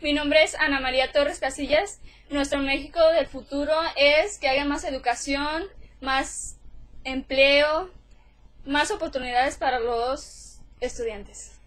Mi nombre es Ana María Torres Casillas. Nuestro México del futuro es que haya más educación, más empleo, más oportunidades para los estudiantes.